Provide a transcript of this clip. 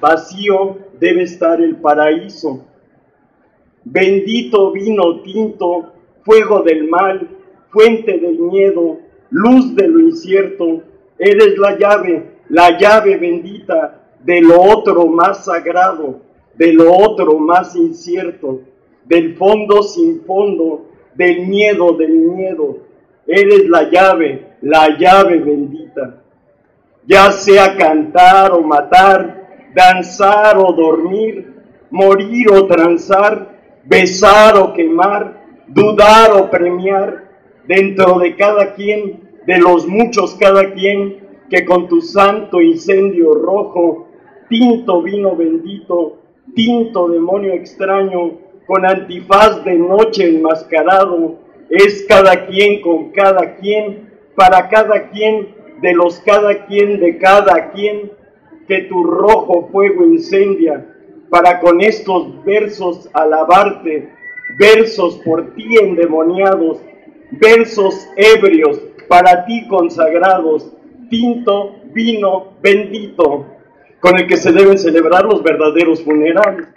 vacío debe estar el paraíso. Bendito vino tinto, fuego del mal, fuente del miedo, luz de lo incierto, eres la llave, la llave bendita de lo otro más sagrado, de lo otro más incierto, del fondo sin fondo, del miedo del miedo. Eres la llave, la llave bendita. Ya sea cantar o matar, danzar o dormir, morir o transar, besar o quemar, dudar o premiar, dentro de cada quien, de los muchos cada quien, que con tu santo incendio rojo, tinto vino bendito, tinto demonio extraño, con antifaz de noche enmascarado, es cada quien con cada quien, para cada quien, de los cada quien de cada quien, que tu rojo fuego incendia, para con estos versos alabarte, versos por ti endemoniados, versos ebrios para ti consagrados, tinto, vino bendito, con el que se deben celebrar los verdaderos funerales.